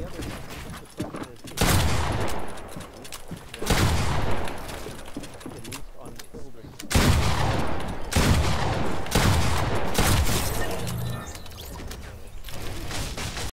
Yeah.